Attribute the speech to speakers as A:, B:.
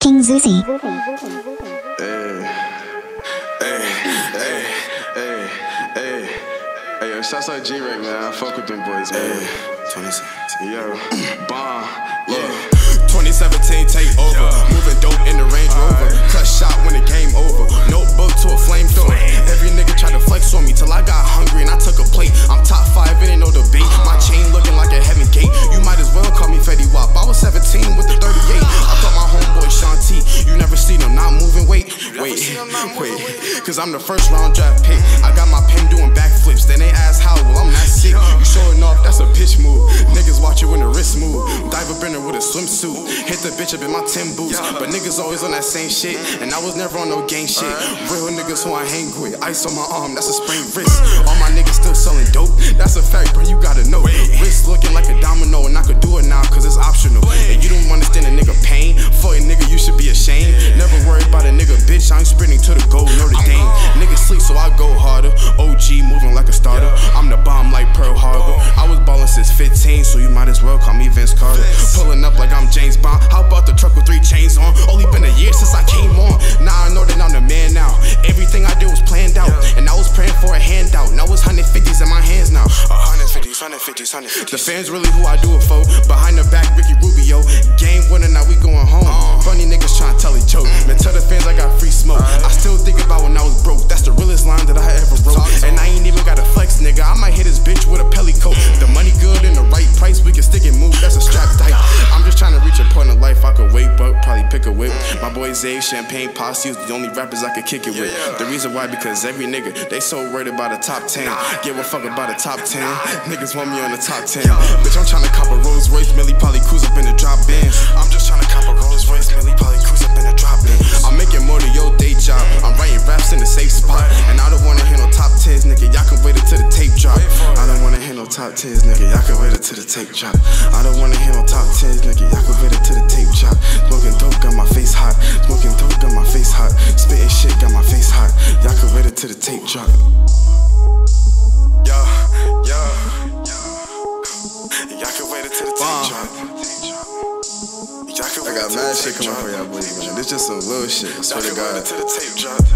A: King Zuzi.
B: Hey, hey, hey, hey, hey. Hey, yo, shouts out G-Rake, man. I fuck with them boys, man. 2017. Yo, Bon. Look.
C: 2017 Wait. Cause I'm the first round draft pick. I got my pen doing backflips. Then they ask how, well, I'm not sick. You showing off, that's a bitch move. Niggas watch you when the wrist move. Dive up in her with a swimsuit. Hit the bitch up in my Tim boots. But niggas always on that same shit. And I was never on no gang shit. Real niggas who I hang with. Ice on my arm, that's a sprained wrist. All my niggas still selling dope. That's a fact, bro. You gotta know. Wrist looking like a domino, and I'm sprinting to the goal, Notre Dame. Niggas sleep, so I go harder. OG moving like a starter. I'm the bomb like Pearl Harbor. I was ballin' since 15, so you might as well call me Vince Carter. Pulling up like I'm James Bond. How about the truck with three chains on? Only been a year since I came on. Now I know that I'm the man now. Everything I did was planned out. And I was praying for a handout. Now it's 150s in my hands now. 150s, 150s, 150s. The fans really who I do it for. Behind the back, Ricky Rubio. Game pick a whip. My boy Zay, Champagne Posse, was the only rappers I could kick it with. The reason why, because every nigga, they so worried about the top 10. Give a fuck about the top 10. Niggas want me on the top 10. Bitch, I'm trying to cop a Rolls Royce, Millie Polly cruise up in the drop bins. I'm just trying to cop a Rolls Royce, Millie Polly cruise up in the drop bin. I'm making more than your day job. I'm writing raps in the safe spot. And I don't wanna hear no top 10s, nigga. Y'all can wait until the tape drop. I don't wanna hear no top 10s, nigga. Y'all can wait until the tape drop. I don't wanna hear no top 10s, nigga. Y'all wait until the tape drop. Smoking dope got my face hot. Smoking dope got my face hot. Spitting shit got my face hot. Y'all wait until the tape drop. Yeah, yeah. Y'all wait until the tape drop. Y'all can
B: I got mad shit coming for y'all boys, man. This just some little shit. I swear to God.
C: until the tape drop.